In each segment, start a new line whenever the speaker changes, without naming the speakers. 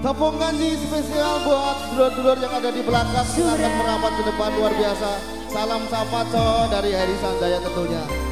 Tepung kanji spesial buat dulur-dulur yang ada di belakang yang akan merapat ke depan luar biasa. Salam sapa dari Heri Sanjaya tentunya.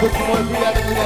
Pokemon, we are the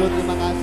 Salute mga